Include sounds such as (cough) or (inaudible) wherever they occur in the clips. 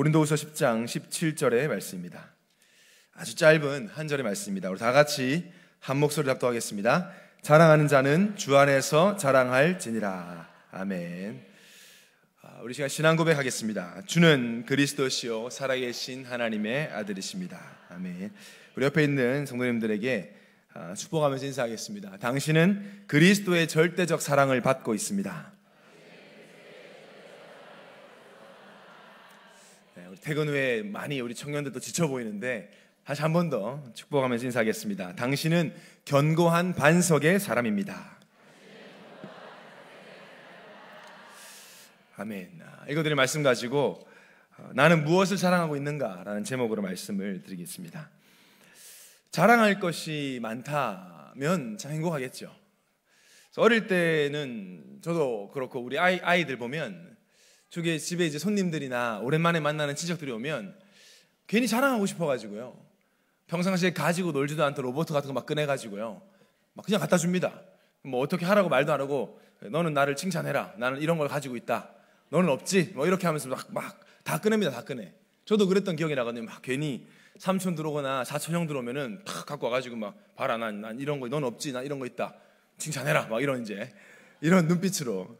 고린도후서 10장 17절의 말씀입니다. 아주 짧은 한 절의 말씀입니다. 우리 다 같이 한 목소리 합독하겠습니다. 자랑하는 자는 주 안에서 자랑할지니라. 아멘. 아, 우리 시간 신앙 고백하겠습니다. 주는 그리스도시요 살아계신 하나님의 아들이십니다. 아멘. 우리 옆에 있는 성도님들에게 아, 축복하면서 인사하겠습니다. 당신은 그리스도의 절대적 사랑을 받고 있습니다. 네, 우리 퇴근 후에 많이 우리 청년들도 지쳐 보이는데 다시 한 번 더 축복하면서 인사하겠습니다. 당신은 견고한 반석의 사람입니다. 아멘. 아, 읽어드린 말씀 가지고 어, 나는 무엇을 자랑하고 있는가라는 제목으로 말씀을 드리겠습니다. 자랑할 것이 많다면 참 행복하겠죠. 어릴 때는 저도 그렇고 우리 아이, 아이들 보면 저게 집에 이제 손님들이나 오랜만에 만나는 친척들이 오면 괜히 자랑하고 싶어가지고요. 평상시에 가지고 놀지도 않던 로봇 같은 거 막 꺼내가지고요. 막 그냥 갖다 줍니다. 뭐 어떻게 하라고 말도 안 하고 너는 나를 칭찬해라. 나는 이런 걸 가지고 있다. 너는 없지. 뭐 이렇게 하면서 막 막 다 꺼냅니다. 다 꺼내. 저도 그랬던 기억이 나거든요. 막 괜히 삼촌 들어오거나 사촌 형 들어오면은 탁 갖고 와가지고 막 봐라 난, 난 이런 거 넌 없지. 난 이런 거 있다. 칭찬해라. 막 이런 이제 이런 눈빛으로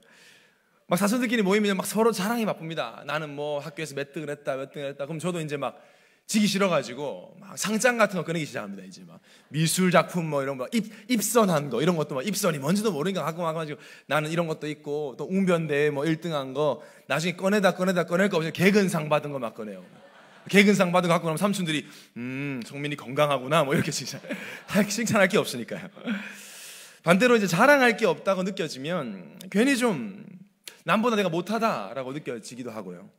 막 사촌들끼리 모이면 막 서로 자랑이 바쁩니다. 나는 뭐 학교에서 몇 등을 했다, 몇 등을 했다. 그럼 저도 이제 막 지기 싫어가지고 막 상장 같은 거 꺼내기 시작합니다. 이제 막 미술 작품 뭐 이런 거 입, 입선한 거 이런 것도 막 입선이 뭔지도 모르니까 갖고 와가지고 나는 이런 것도 있고 또 웅변대 뭐 1등한 거 나중에 꺼내다 꺼내다 꺼낼 거 없이 개근상 받은 거 막 꺼내요. 개근상 받은 거 갖고 나면 삼촌들이 음 성민이 건강하구나 뭐 이렇게 칭찬 칭찬할 게 없으니까요. 반대로 이제 자랑할 게 없다고 느껴지면 괜히 좀 남보다 내가 못하다라고 느껴지기도 하고요.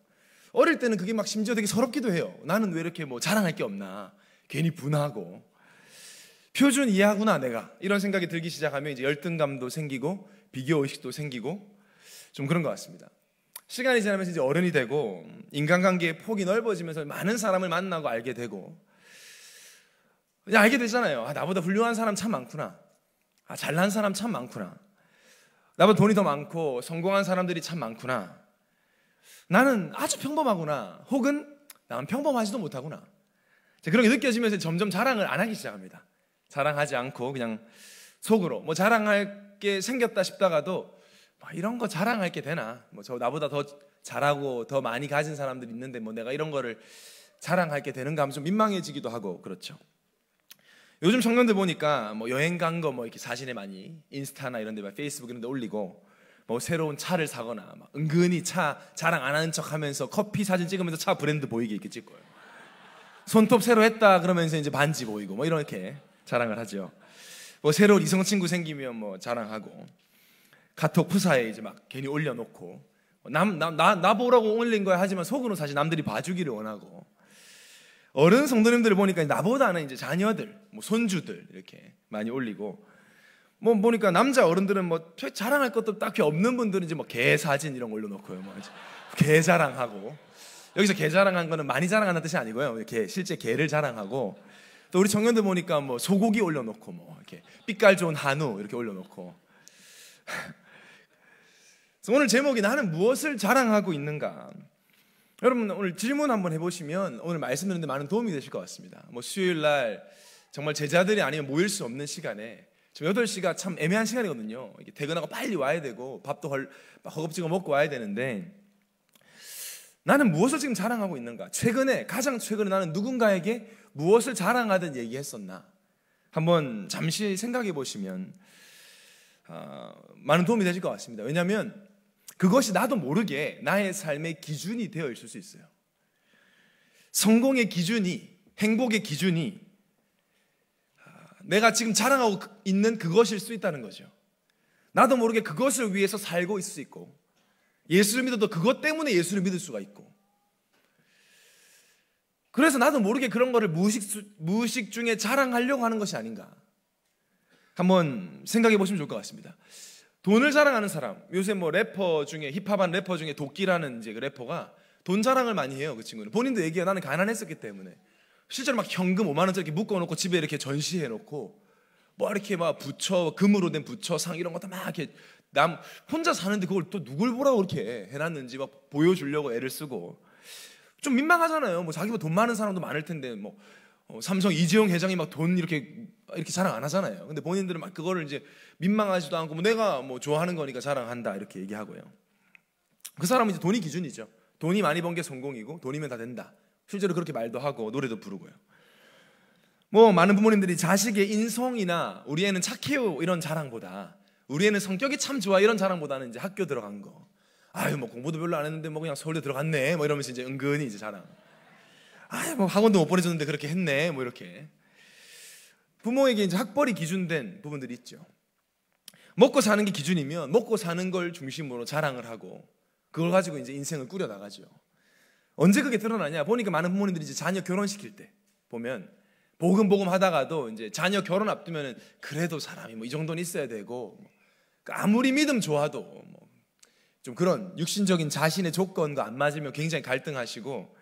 어릴 때는 그게 막 심지어 되게 서럽기도 해요. 나는 왜 이렇게 뭐 자랑할 게 없나. 괜히 분하고. 표준 이하구나, 내가. 이런 생각이 들기 시작하면 이제 열등감도 생기고, 비교의식도 생기고, 좀 그런 것 같습니다. 시간이 지나면서 이제 어른이 되고, 인간관계의 폭이 넓어지면서 많은 사람을 만나고 알게 되고, 알게 되잖아요. 아, 나보다 훌륭한 사람 참 많구나. 아, 잘난 사람 참 많구나. 나보다 돈이 더 많고 성공한 사람들이 참 많구나. 나는 아주 평범하구나. 혹은 나는 평범하지도 못하구나. 그런 게 느껴지면서 점점 자랑을 안 하기 시작합니다. 자랑하지 않고 그냥 속으로 뭐 자랑할 게 생겼다 싶다가도 뭐 이런 거 자랑할 게 되나? 뭐 저 나보다 더 잘하고 더 많이 가진 사람들이 있는데 뭐 내가 이런 거를 자랑할 게 되는가 하면 좀 민망해지기도 하고 그렇죠. 요즘 청년들 보니까 뭐 여행 간 거 뭐 이렇게 사진에 많이 인스타나 이런 데 페이스북 이런 데 올리고 뭐 새로운 차를 사거나 막 은근히 차 자랑 안 하는 척 하면서 커피 사진 찍으면서 차 브랜드 보이게 이렇게 찍고요. 손톱 새로 했다 그러면서 이제 반지 보이고 뭐 이렇게 자랑을 하죠. 뭐 새로운 이성 친구 생기면 뭐 자랑하고 카톡 푸사에 이제 막 괜히 올려놓고 남나나 나 보라고 올린 거야 하지만 속으로 사실 남들이 봐주기를 원하고 어른 성도님들을 보니까 나보다는 이제 자녀들, 뭐 손주들 이렇게 많이 올리고 뭐 보니까 남자 어른들은 뭐 자랑할 것도 딱히 없는 분들은 이제 뭐 개 사진 이런 거 올려놓고요, 뭐 개 자랑하고. 여기서 개 자랑한 거는 많이 자랑하는 뜻이 아니고요, 개 실제 개를 자랑하고 또 우리 청년들 보니까 뭐 소고기 올려놓고 뭐 이렇게 빛깔 좋은 한우 이렇게 올려놓고. 오늘 제목이 나는 무엇을 자랑하고 있는가? 여러분 오늘 질문 한번 해보시면 오늘 말씀 듣는데 많은 도움이 되실 것 같습니다. 뭐 수요일 날 정말 제자들이 아니면 모일 수 없는 시간에 지금 8시가 참 애매한 시간이거든요. 이게 퇴근하고 빨리 와야 되고 밥도 헐, 허겁지겁 먹고 와야 되는데 나는 무엇을 지금 자랑하고 있는가? 최근에 가장 최근에 나는 누군가에게 무엇을 자랑하든 얘기했었나? 한번 잠시 생각해 보시면 어, 많은 도움이 되실 것 같습니다. 왜냐하면 그것이 나도 모르게 나의 삶의 기준이 되어 있을 수 있어요. 성공의 기준이, 행복의 기준이 아, 내가 지금 자랑하고 있는 그것일 수 있다는 거죠. 나도 모르게 그것을 위해서 살고 있을 수 있고, 예수를 믿어도 그것 때문에 예수를 믿을 수가 있고, 그래서 나도 모르게 그런 거를 무의식, 무의식 중에 자랑하려고 하는 것이 아닌가. 한번 생각해 보시면 좋을 것 같습니다. 돈을 자랑하는 사람. 요새 뭐 래퍼 중에 힙합한 래퍼 중에 도끼라는 이제 그 래퍼가 돈 자랑을 많이 해요. 그 친구는. 본인도 얘기해요. 나는 가난했었기 때문에. 실제로 막 현금 5만 원짜리 이렇게 묶어 놓고 집에 이렇게 전시해 놓고 뭐 이렇게 막 부처 금으로 된 부처상 이런 것도 막 이렇게 남 혼자 사는데 그걸 또 누굴 보라고 이렇게 해 놨는지 막 보여주려고 애를 쓰고 좀 민망하잖아요. 뭐 자기보다 돈 많은 사람도 많을 텐데 뭐 어, 삼성 이재용 회장이 막 돈 이렇게 이렇게 자랑 안 하잖아요. 근데 본인들은 막 그거를 이제 민망하지도 않고 뭐 내가 뭐 좋아하는 거니까 자랑한다 이렇게 얘기하고요. 그 사람은 이제 돈이 기준이죠. 돈이 많이 번 게 성공이고 돈이면 다 된다. 실제로 그렇게 말도 하고 노래도 부르고요. 뭐 많은 부모님들이 자식의 인성이나 우리 애는 착해요 이런 자랑보다 우리 애는 성격이 참 좋아 이런 자랑보다는 이제 학교 들어간 거. 아유 뭐 공부도 별로 안 했는데 뭐 그냥 서울대 들어갔네 뭐 이러면서 이제 은근히 이제 자랑. 아유 뭐 학원도 못 보내줬는데 그렇게 했네 뭐 이렇게. 부모에게 이제 학벌이 기준된 부분들이 있죠. 먹고 사는 게 기준이면 먹고 사는 걸 중심으로 자랑을 하고 그걸 가지고 이제 인생을 꾸려 나가죠. 언제 그게 드러나냐? 보니까 많은 부모님들이 이제 자녀 결혼시킬 때 보면 보금 보금 하다가도 이제 자녀 결혼 앞두면은 그래도 사람이 뭐 이 정도는 있어야 되고 그 아무리 믿음 좋아도 뭐 좀 그런 육신적인 자신의 조건과 안 맞으면 굉장히 갈등하시고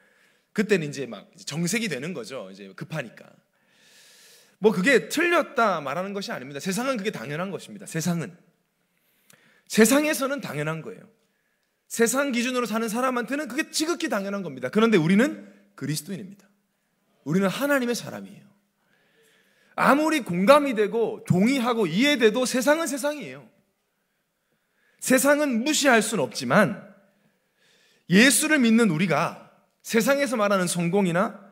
그때는 이제 막 정색이 되는 거죠. 이제 급하니까. 뭐 그게 틀렸다 말하는 것이 아닙니다. 세상은 그게 당연한 것입니다. 세상은. 세상에서는 당연한 거예요. 세상 기준으로 사는 사람한테는 그게 지극히 당연한 겁니다. 그런데 우리는 그리스도인입니다. 우리는 하나님의 사람이에요. 아무리 공감이 되고 동의하고 이해돼도 세상은 세상이에요. 세상은 무시할 수는 없지만 예수를 믿는 우리가 세상에서 말하는 성공이나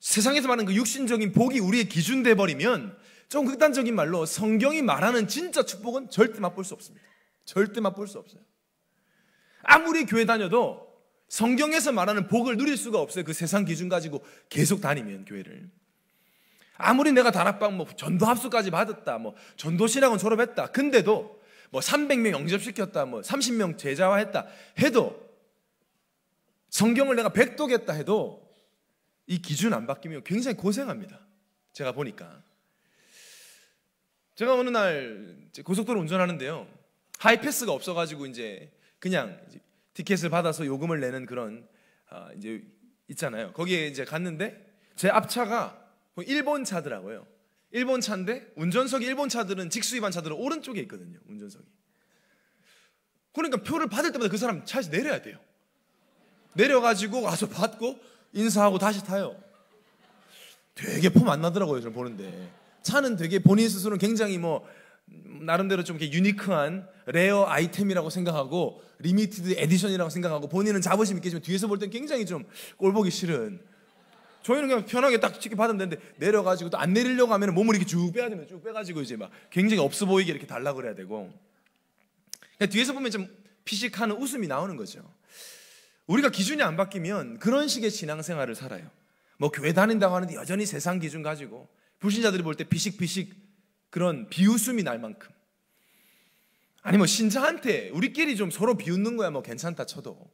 세상에서 말하는 그 육신적인 복이 우리의 기준 돼 버리면 좀 극단적인 말로 성경이 말하는 진짜 축복은 절대 맛볼 수 없습니다. 절대 맛볼 수 없어요. 아무리 교회 다녀도 성경에서 말하는 복을 누릴 수가 없어요. 그 세상 기준 가지고 계속 다니면 교회를. 아무리 내가 다락방 뭐 전도 합수까지 받았다. 뭐 전도 신학원 졸업했다. 근데도 뭐 300명 영접시켰다. 뭐 30명 제자화했다. 해도 성경을 내가 백독했다 해도 이 기준 안 바뀌면 굉장히 고생합니다. 제가 보니까. 제가 어느 날 고속도로 운전하는데요. 하이패스가 없어가지고 이제 그냥 티켓을 받아서 요금을 내는 그런 아, 이제 있잖아요. 거기에 이제 갔는데 제 앞차가 일본 차더라고요. 일본 차인데 운전석이 일본 차들은 직수입한 차들은 오른쪽에 있거든요. 운전석이. 그러니까 표를 받을 때마다 그 사람 차에서 내려야 돼요. 내려가지고 와서 받고 인사하고 다시 타요. 되게 폼 안 나더라고요. 저는 보는데 차는 되게 본인 스스로는 굉장히 뭐 나름대로 좀 이렇게 유니크한 rare 아이템이라고 생각하고 limited edition이라고 생각하고 본인은 자부심 있겠지만 뒤에서 볼 땐 굉장히 좀 꼴보기 싫은 저희는 그냥 편하게 딱 찍게 받으면 되는데 내려가지고 또 안 내리려고 하면 몸을 이렇게 쭉 빼야 되면 쭉 빼가지고 이제 막 굉장히 없어 보이게 이렇게 달라 그래야 되고 뒤에서 보면 좀 피식하는 웃음이 나오는 거죠. 우리가 기준이 안 바뀌면 그런 식의 신앙생활을 살아요. 뭐 교회 다닌다고 하는데 여전히 세상 기준 가지고 불신자들이 볼때 피식피식 그런 비웃음이 날 만큼 아니 뭐 신자한테 우리끼리 좀 서로 비웃는 거야 뭐 괜찮다 쳐도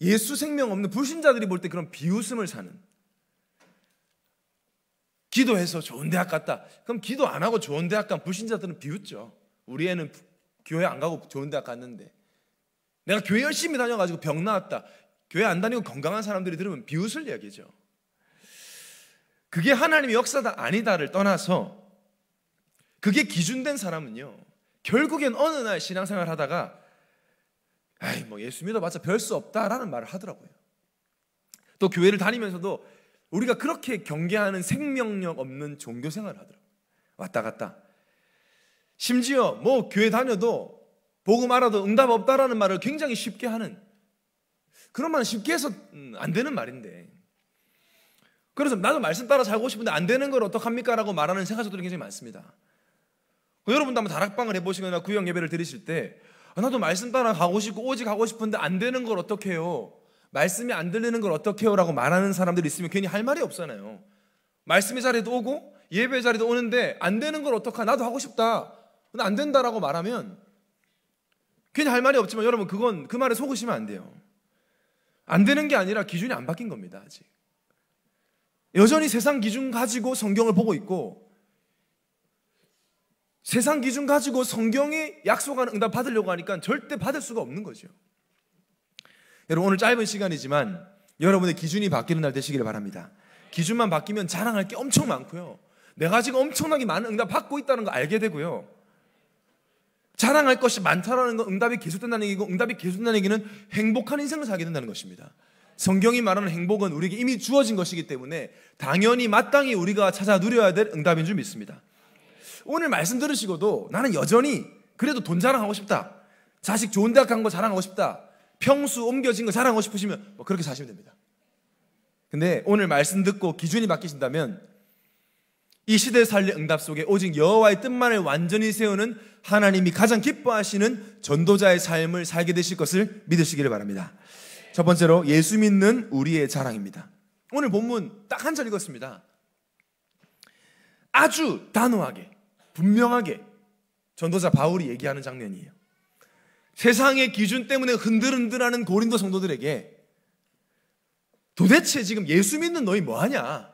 예수 생명 없는 불신자들이 볼 때 그런 비웃음을 사는 기도해서 좋은 대학 갔다. 그럼 기도 안 하고 좋은 대학 간 불신자들은 비웃죠. 우리 애는 교회 안 가고 좋은 대학 갔는데 내가 교회 열심히 다녀가지고 병 나왔다. 교회 안 다니고 건강한 사람들이 들으면 비웃을 이야기죠. 그게 하나님의 역사다 아니다를 떠나서 그게 기준된 사람은요. 결국엔 어느 날 신앙생활 하다가 아이 뭐 예수 믿어봤자 별 수 없다라는 말을 하더라고요. 또 교회를 다니면서도 우리가 그렇게 경계하는 생명력 없는 종교 생활을 하더라고요. 왔다 갔다. 심지어 뭐 교회 다녀도 복음 알아도 응답 없다라는 말을 굉장히 쉽게 하는 그런 말은 쉽게 해서 음, 안 되는 말인데 그래서 나도 말씀 따라 살고 싶은데 안 되는 걸 어떡합니까? 라고 말하는 생각자들이 굉장히 많습니다. 여러분도 한번 다락방을 해보시거나 구역 예배를 드리실 때 아, 나도 말씀 따라 가고 싶고 오직 가고 싶은데 안 되는 걸 어떻게 해요? 말씀이 안 들리는 걸 어떻게 해요? 라고 말하는 사람들이 있으면 괜히 할 말이 없잖아요. 말씀의 자리에도 오고 예배 자리도 오는데 안 되는 걸 어떡하? 나도 하고 싶다. 근데 안 된다라고 말하면 괜히 할 말이 없지만 여러분 그건 그 말에 속으시면 안 돼요. 안 되는 게 아니라 기준이 안 바뀐 겁니다. 아직. 여전히 세상 기준 가지고 성경을 보고 있고 세상 기준 가지고 성경이 약속하는 응답 받으려고 하니까 절대 받을 수가 없는 거죠. 여러분 오늘 짧은 시간이지만 여러분의 기준이 바뀌는 날 되시기를 바랍니다. 기준만 바뀌면 자랑할 게 엄청 많고요. 내가 지금 엄청나게 많은 응답 받고 있다는 거 알게 되고요. 자랑할 것이 많다라는 건 응답이 계속된다는 얘기고 응답이 계속된다는 얘기는 행복한 인생을 살게 된다는 것입니다. 성경이 말하는 행복은 우리에게 이미 주어진 것이기 때문에 당연히 마땅히 우리가 찾아 누려야 될 응답인 줄 믿습니다. 오늘 말씀 들으시고도 나는 여전히 그래도 돈 자랑하고 싶다. 자식 좋은 대학 간 거 자랑하고 싶다. 평수 옮겨진 거 자랑하고 싶으시면 뭐 그렇게 사시면 됩니다. 근데 오늘 말씀 듣고 기준이 바뀌신다면 이 시대 살릴 응답 속에 오직 여호와의 뜻만을 완전히 세우는 하나님이 가장 기뻐하시는 전도자의 삶을 살게 되실 것을 믿으시기를 바랍니다. 첫 번째로 예수 믿는 우리의 자랑입니다. 오늘 본문 딱 한 절 읽었습니다. 아주 단호하게 분명하게 전도자 바울이 얘기하는 장면이에요. 세상의 기준 때문에 흔들흔들하는 고린도 성도들에게 도대체 지금 예수 믿는 너희 뭐 하냐?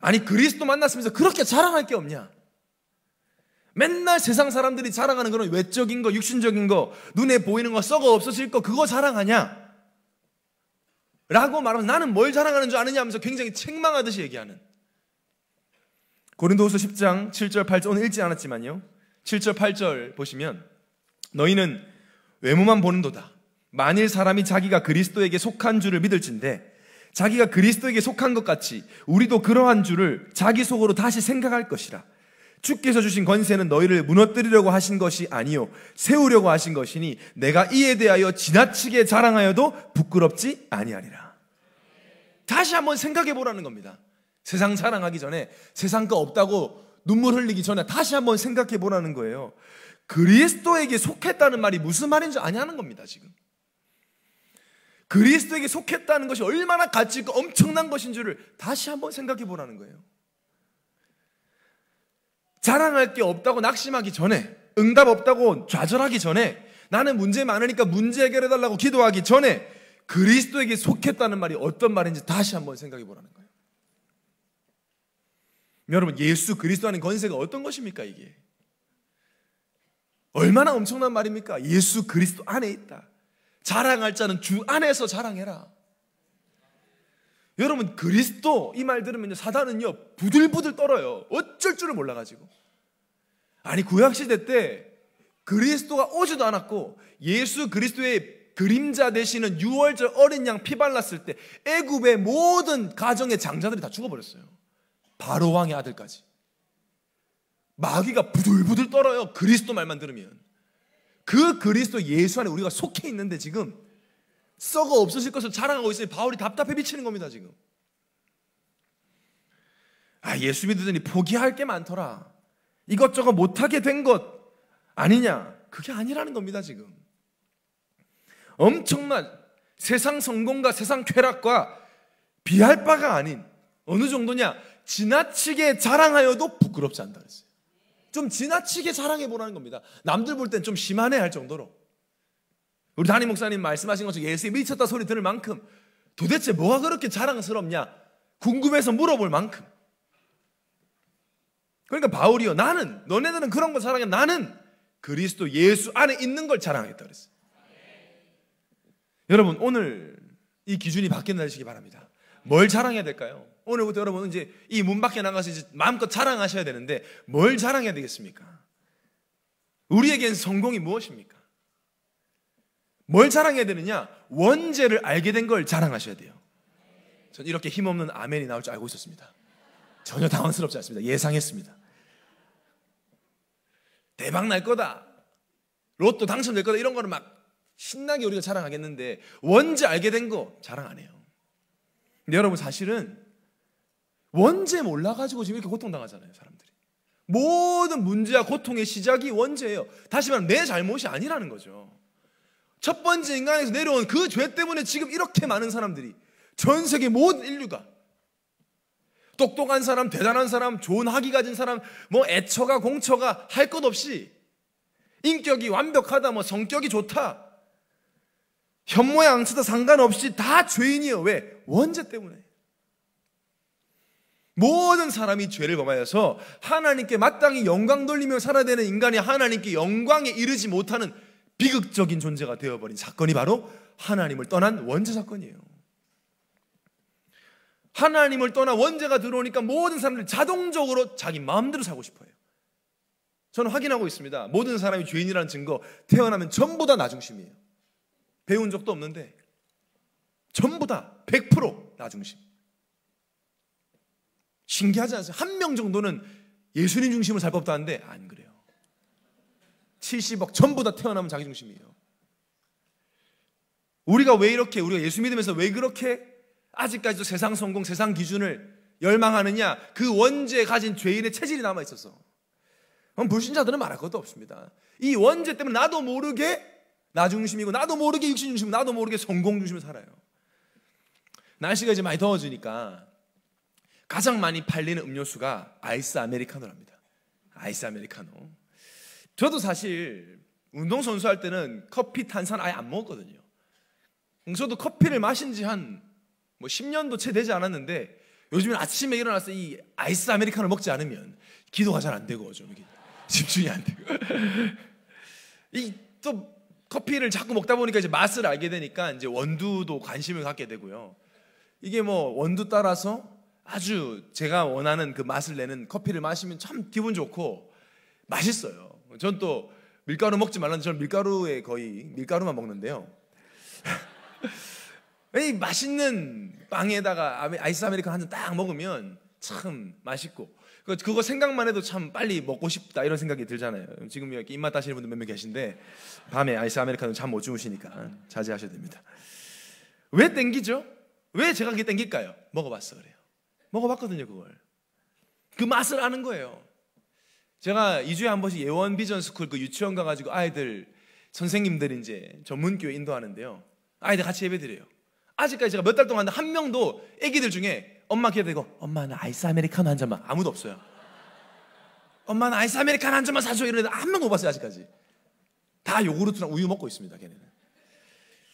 아니 그리스도 만났으면서 그렇게 자랑할 게 없냐? 맨날 세상 사람들이 자랑하는 그런 외적인 거, 육신적인 거, 눈에 보이는 거, 썩어 없어질 거 그거 자랑하냐? 라고 말하면 나는 뭘 자랑하는 줄 아느냐 하면서 굉장히 책망하듯이 얘기하는 고린도후서 10장 7절 8절 오늘 읽지 않았지만요. 7절 8절 보시면 너희는 외모만 보는도다. 만일 사람이 자기가 그리스도에게 속한 줄을 믿을진데 자기가 그리스도에게 속한 것 같이 우리도 그러한 줄을 자기 속으로 다시 생각할 것이라. 주께서 주신 권세는 너희를 무너뜨리려고 하신 것이 아니요 세우려고 하신 것이니 내가 이에 대하여 지나치게 자랑하여도 부끄럽지 아니하리라. 다시 한번 생각해 보라는 겁니다. 세상 자랑하기 전에 세상 거 없다고 눈물 흘리기 전에 다시 한번 생각해 보라는 거예요. 그리스도에게 속했다는 말이 무슨 말인지 아냐는 겁니다, 지금. 그리스도에게 속했다는 것이 얼마나 가치 있고 엄청난 것인 줄을 다시 한번 생각해 보라는 거예요. 자랑할 게 없다고 낙심하기 전에, 응답 없다고 좌절하기 전에, 나는 문제 많으니까 문제 해결해 달라고 기도하기 전에 그리스도에게 속했다는 말이 어떤 말인지 다시 한번 생각해 보라는 거예요. 여러분, 예수 그리스도 하는 권세가 어떤 것입니까, 이게? 얼마나 엄청난 말입니까? 예수 그리스도 안에 있다. 자랑할 자는 주 안에서 자랑해라. 여러분 그리스도 이 말 들으면 사단은요 부들부들 떨어요. 어쩔 줄을 몰라가지고. 아니 구약 시대 때 그리스도가 오지도 않았고 예수 그리스도의 그림자 되시는 유월절 어린 양 피 발랐을 때 애굽의 모든 가정의 장자들이 다 죽어버렸어요. 바로 왕의 아들까지. 마귀가 부들부들 떨어요. 그리스도 말만 들으면. 그 그리스도 예수 안에 우리가 속해 있는데 지금 썩어 없어질 것을 자랑하고 있어요. 바울이 답답해 미치는 겁니다, 지금. 아, 예수 믿으더니 포기할 게 많더라. 이것저것 못하게 된 것 아니냐? 그게 아니라는 겁니다, 지금. 엄청난 세상 성공과 세상 쾌락과 비할 바가 아닌 어느 정도냐? 지나치게 자랑하여도 부끄럽지 않다 그랬어요. 좀 지나치게 자랑해 보라는 겁니다. 남들 볼 땐 좀 심하네 할 정도로. 우리 담임 목사님 말씀하신 것처럼 예수에 미쳤다 소리 들을 만큼 도대체 뭐가 그렇게 자랑스럽냐? 궁금해서 물어볼 만큼. 그러니까 바울이요. 나는 너네들은 그런 거 자랑해. 나는 그리스도 예수 안에 있는 걸 자랑하겠다 그랬어요. 여러분 오늘 이 기준이 바뀌어나시기 바랍니다. 뭘 자랑해야 될까요? 오늘부터 여러분 이제 이 문 밖에 나가서 이제 마음껏 자랑하셔야 되는데 뭘 자랑해야 되겠습니까? 우리에겐 성공이 무엇입니까? 뭘 자랑해야 되느냐? 원죄를 알게 된 걸 자랑하셔야 돼요. 전 이렇게 힘없는 아멘이 나올 줄 알고 있었습니다. 전혀 당황스럽지 않습니다. 예상했습니다. 대박 날 거다. 로또 당첨될 거다. 이런 거는 막 신나게 우리가 자랑하겠는데 원죄 알게 된 거 자랑 안 해요. 근데 여러분 사실은 원죄 몰라가지고 지금 이렇게 고통당하잖아요, 사람들이. 모든 문제와 고통의 시작이 원죄예요. 다시 말하면 내 잘못이 아니라는 거죠. 첫 번째 인간에서 내려온 그 죄 때문에 지금 이렇게 많은 사람들이 전 세계 모든 인류가 똑똑한 사람, 대단한 사람, 좋은 학위 가진 사람, 뭐 애처가 공처가 할 것 없이 인격이 완벽하다, 뭐 성격이 좋다, 현모양 앙스다 상관없이 다 죄인이에요. 왜? 원죄 때문에. 모든 사람이 죄를 범하여서 하나님께 마땅히 영광 돌리며 살아야 되는 인간이 하나님께 영광에 이르지 못하는 비극적인 존재가 되어버린 사건이 바로 하나님을 떠난 원죄 사건이에요. 하나님을 떠나 원죄가 들어오니까 모든 사람들이 자동적으로 자기 마음대로 살고 싶어요. 저는 확인하고 있습니다. 모든 사람이 죄인이라는 증거 태어나면 전부 다 나중심이에요. 배운 적도 없는데 전부 다 100%나 중심. 신기하지 않습니까? 한명 정도는 예수님 중심으로 살 법도 한데 안 그래요. 70억 전부 다 태어나면 자기 중심이에요. 우리가 왜 이렇게 우리가 예수 믿으면서 왜 그렇게 아직까지도 세상 성공, 세상 기준을 열망하느냐? 그 원죄에 가진 죄인의 체질이 남아 있어서. 불신자들은 말할 것도 없습니다. 이 원죄 때문에 나도 모르게 나 중심이고 나도 모르게 육신 중심이고 나도 모르게 성공 중심으로 살아요. 날씨가 이제 많이 더워지니까 가장 많이 팔리는 음료수가 아이스 아메리카노랍니다. 아이스 아메리카노. 저도 사실 운동선수 할 때는 커피, 탄산 아예 안 먹었거든요. 저도 커피를 마신 지 한 뭐 10년도 채 되지 않았는데 요즘은 아침에 일어나서 이 아이스 아메리카노를 먹지 않으면 기도가 잘 안 되고 좀 집중이 안 되고 (laughs) 이 또 커피를 자꾸 먹다 보니까 이제 맛을 알게 되니까 이제 원두도 관심을 갖게 되고요. 이게 뭐 원두 따라서 아주 제가 원하는 그 맛을 내는 커피를 마시면 참 기분 좋고 맛있어요. 전 또 밀가루 먹지 말라는 저는 밀가루에 거의 밀가루만 먹는데요. (laughs) 이 맛있는 빵에다가 아이스 아메리카노 한 잔 딱 먹으면 참 맛있고 그거 생각만 해도 참 빨리 먹고 싶다 이런 생각이 들잖아요. 지금 이렇게 입맛 따시는 분들 몇 명 계신데 밤에 아이스 아메리카노 잠 못 주무시니까 자제하셔야 됩니다. 왜 땡기죠? 왜 제가 그게 땡길까요? 먹어봐서 그래요. 먹어봤거든요 그걸. 그 맛을 아는 거예요. 제가 2주에 한 번씩 예원 비전 스쿨 그 유치원 가가지고 아이들 선생님들 이제 전문교회 인도하는데요. 아이들 같이 예배 드려요. 아직까지 제가 몇 달 동안 한 명도 애기들 중에 엄마 기대고 엄마는 아이스 아메리카노 한 잔만 아무도 없어요. 엄마는 아이스 아메리카노 한 잔만 사줘 이러는데 한 명도 못 봤어요 아직까지. 다 요구르트랑 우유 먹고 있습니다 걔네는.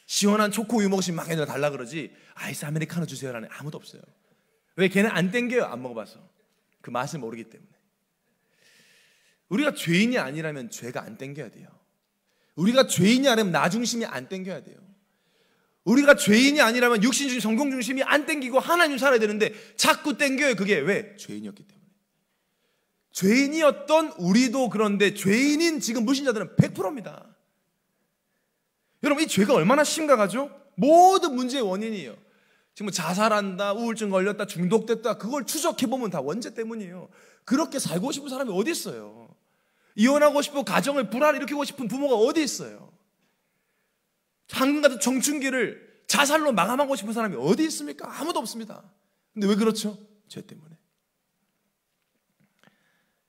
시원한 초코 우유 먹으시면 막 애들 달라 그러지 아이스 아메리카노 주세요라는 아무도 없어요. 왜 걔는 안 땡겨요 안 먹어봐서 그 맛을 모르기 때문에. 우리가 죄인이 아니라면 죄가 안 땡겨야 돼요. 우리가 죄인이 아니면 나 중심이 안 땡겨야 돼요. 우리가 죄인이 아니라면 육신 중심, 성공 중심이 안 땡기고 하나님 살아야 되는데 자꾸 땡겨요. 그게 왜? 죄인이었기 때문에. 죄인이었던 우리도 그런데 죄인인 지금 무신자들은 100%입니다. 여러분 이 죄가 얼마나 심각하죠? 모든 문제의 원인이에요. 지금 뭐 자살한다, 우울증 걸렸다, 중독됐다 그걸 추적해 보면 다 원죄 때문이에요. 그렇게 살고 싶은 사람이 어디 있어요? 이혼하고 싶고 가정을 불안 일으키고 싶은 부모가 어디 있어요? 황금 같은 청춘기를 자살로 마감하고 싶은 사람이 어디 있습니까? 아무도 없습니다. 근데 왜 그렇죠? 죄 때문에.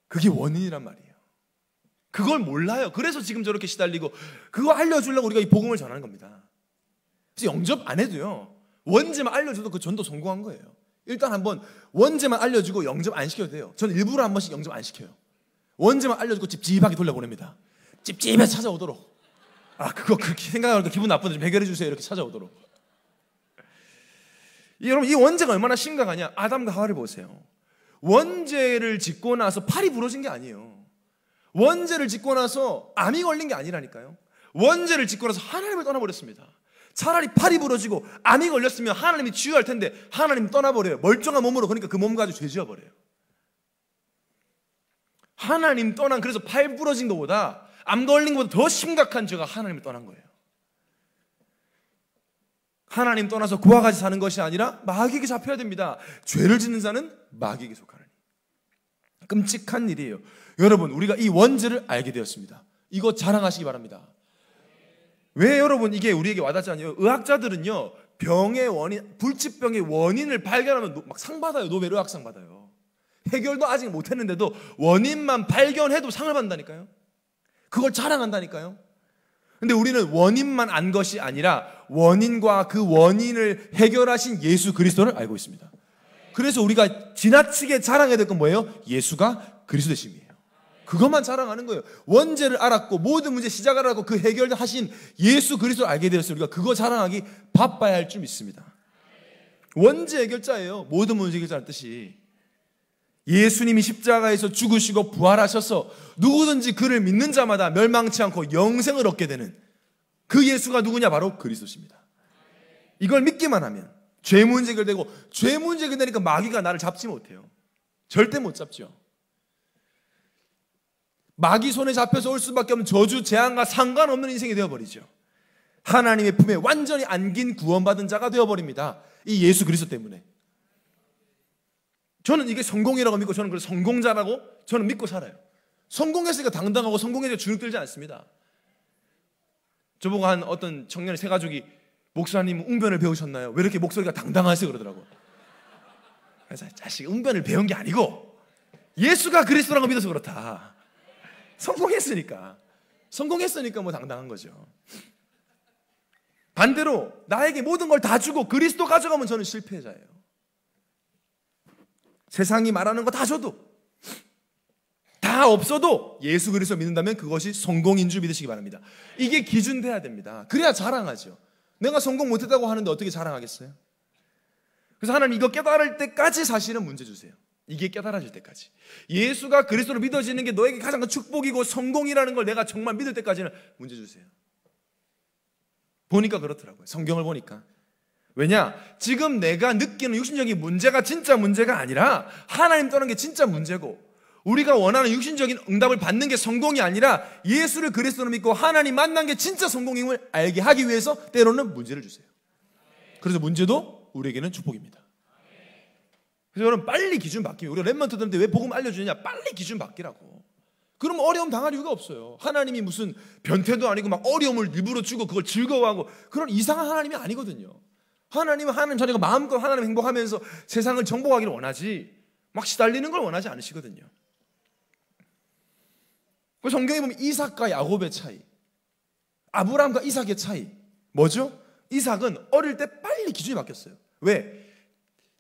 그게 원인이란 말이에요. 그걸 몰라요. 그래서 지금 저렇게 시달리고 그거 알려주려고 우리가 이 복음을 전하는 겁니다. 그래서 영접 안 해도요. 원죄만 알려줘도 그 전도 성공한 거예요. 일단 한번 원죄만 알려주고 영접 안 시켜도 돼요. 저는 일부러 한 번씩 영접 안 시켜요. 원죄만 알려주고 찝찝하게 돌려보냅니다. 찝찝해서 찾아오도록. 아 그거 그렇게 생각하니까 기분 나쁜데 좀 해결해 주세요 이렇게 찾아오도록 여러분 이 원죄가 얼마나 심각하냐 아담과 하와를 보세요 원죄를 짓고 나서 팔이 부러진 게 아니에요 원죄를 짓고 나서 암이 걸린 게 아니라니까요 원죄를 짓고 나서 하나님을 떠나버렸습니다 차라리 팔이 부러지고 암이 걸렸으면 하나님이 치유할 텐데 하나님 떠나버려요 멀쩡한 몸으로 그러니까 그 몸 가지고 죄 지어버려요 하나님 떠난 그래서 팔 부러진 것보다 암 걸린 것보다 더 심각한 죄가 하나님을 떠난 거예요. 하나님 떠나서 그와 같이 사는 것이 아니라 마귀에게 잡혀야 됩니다. 죄를 짓는 자는 마귀에게 속하는 끔찍한 일이에요. 여러분, 우리가 이 원죄를 알게 되었습니다. 이거 자랑하시기 바랍니다. 왜 여러분 이게 우리에게 와닿지 않아요? 의학자들은요, 병의 원인, 불치병의 원인을 발견하면 막 상 받아요. 노벨 의학상 받아요. 해결도 아직 못했는데도 원인만 발견해도 상을 받는다니까요. 그걸 자랑한다니까요. 근데 우리는 원인만 안 것이 아니라 원인과 그 원인을 해결하신 예수 그리스도를 알고 있습니다. 그래서 우리가 지나치게 자랑해야 될 건 뭐예요? 예수가 그리스도심이에요. 그것만 자랑하는 거예요. 원죄를 알았고 모든 문제 시작을 알았고 그 해결하신 예수 그리스도를 알게 되었어요. 우리가 그거 자랑하기 바빠야 할 줄 믿습니다. 원죄 해결자예요. 모든 문제 해결자는 뜻이. 예수님이 십자가에서 죽으시고 부활하셔서 누구든지 그를 믿는 자마다 멸망치 않고 영생을 얻게 되는 그 예수가 누구냐? 바로 그리스도십니다. 이걸 믿기만 하면 죄 문제 해결되고 죄 문제 해결되니까 마귀가 나를 잡지 못해요. 절대 못 잡죠. 마귀 손에 잡혀서 올 수밖에 없는 저주, 재앙과 상관없는 인생이 되어버리죠. 하나님의 품에 완전히 안긴 구원받은 자가 되어버립니다. 이 예수 그리스도 때문에. 저는 이게 성공이라고 믿고 저는 그 성공자라고 저는 믿고 살아요. 성공했으니까 당당하고 성공해서 주눅 들지 않습니다. 저보고 한 어떤 청년의 세 가족이 목사님 웅변을 배우셨나요? 왜 이렇게 목소리가 당당하세요? 그러더라고. 그래서 자식 웅변을 배운 게 아니고 예수가 그리스도라고 믿어서 그렇다. 성공했으니까. 성공했으니까 뭐 당당한 거죠. 반대로 나에게 모든 걸 다 주고 그리스도 가져가면 저는 실패자예요. 세상이 말하는 거 다 줘도 다 없어도 예수 그리스도 믿는다면 그것이 성공인 줄 믿으시기 바랍니다. 이게 기준 돼야 됩니다. 그래야 자랑하죠. 내가 성공 못했다고 하는데 어떻게 자랑하겠어요? 그래서 하나님 이거 깨달을 때까지 사실은 문제 주세요. 이게 깨달아질 때까지. 예수가 그리스도로 믿어지는 게 너에게 가장 큰 축복이고 성공이라는 걸 내가 정말 믿을 때까지는 문제 주세요. 보니까 그렇더라고요. 성경을 보니까. 왜냐? 지금 내가 느끼는 육신적인 문제가 진짜 문제가 아니라 하나님 떠난 게 진짜 문제고 우리가 원하는 육신적인 응답을 받는 게 성공이 아니라 예수를 그리스도로 믿고 하나님 만난 게 진짜 성공임을 알게 하기 위해서 때로는 문제를 주세요. 그래서 문제도 우리에게는 축복입니다. 그래서 여러분 빨리 기준 바뀌면 우리가 랩먼트들한테 왜 복음 알려주느냐 빨리 기준 바뀌라고. 그럼 어려움 당할 이유가 없어요. 하나님이 무슨 변태도 아니고 막 어려움을 일부러 주고 그걸 즐거워하고 그런 이상한 하나님이 아니거든요. 하나님은 하나님 자녀가 마음껏 하나님 행복하면서 세상을 정복하기를 원하지 막 시달리는 걸 원하지 않으시거든요. 그 성경에 보면 이삭과 야곱의 차이, 아브라함과 이삭의 차이 뭐죠? 이삭은 어릴 때 빨리 기준이 바뀌었어요. 왜?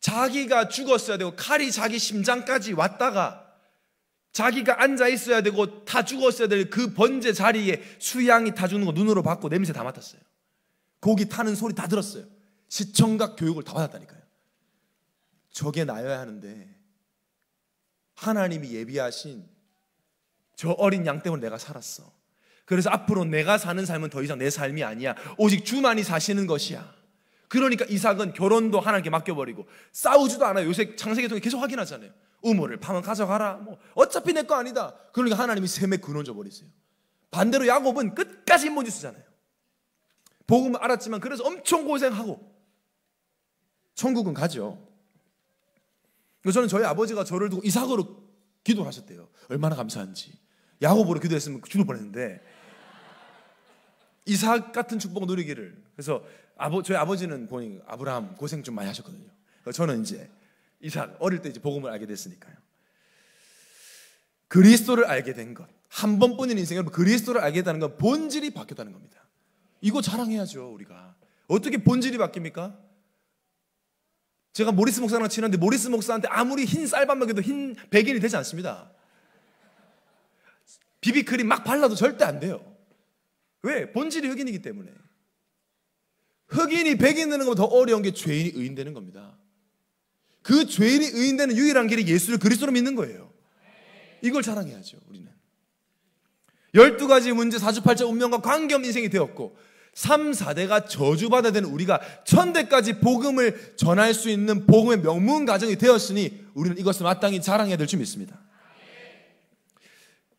자기가 죽었어야 되고 칼이 자기 심장까지 왔다가 자기가 앉아 있어야 되고 다 죽었어야 될 그 번제 자리에 수양이 타 죽는 거 눈으로 봤고 냄새 다 맡았어요. 고기 타는 소리 다 들었어요. 시청각 교육을 다 받았다니까요. 저게 나여야 하는데 하나님이 예비하신 저 어린 양 때문에 내가 살았어. 그래서 앞으로 내가 사는 삶은 더 이상 내 삶이 아니야. 오직 주만이 사시는 것이야. 그러니까 이삭은 결혼도 하나님께 맡겨버리고 싸우지도 않아요. 요새 창세기 통해 계속 확인하잖아요. 우물을 파면 가져가라. 뭐 어차피 내 거 아니다. 그러니까 하나님이 셈에 그어져 버리세요. 반대로 야곱은 끝까지 인본주 쓰잖아요. 복음을 알았지만 그래서 엄청 고생하고 천국은 가죠. 저는 저희 아버지가 저를 두고 이삭으로 기도를 하셨대요. 얼마나 감사한지. 야곱으로 기도했으면 죽을 뻔했는데 이삭 같은 축복 누리기를. 그래서 아버 저희 아버지는 보니 아브라함 고생 좀 많이 하셨거든요. 저는 이제 이삭 어릴 때 이제 복음을 알게 됐으니까요. 그리스도를 알게 된 것. 한 번뿐인 인생에 그리스도를 알게 됐다는 건 본질이 바뀌었다는 겁니다. 이거 자랑해야죠, 우리가. 어떻게 본질이 바뀝니까? 제가 모리스 목사랑 친한데 모리스 목사한테 아무리 흰 쌀밥 먹여도 흰 백인이 되지 않습니다. 비비크림 막 발라도 절대 안 돼요. 왜? 본질이 흑인이기 때문에. 흑인이 백인 되는 것보다 더 어려운 게 죄인이 의인 되는 겁니다. 그 죄인이 의인 되는 유일한 길이 예수를 그리스도로 믿는 거예요. 이걸 자랑해야죠, 우리는. 12가지 문제, 사주팔자 운명과 관계없는 인생이 되었고 3, 4대가 저주받아야 되는 우리가 천대까지 복음을 전할 수 있는 복음의 명문 가정이 되었으니 우리는 이것을 마땅히 자랑해야 될 줄 믿습니다.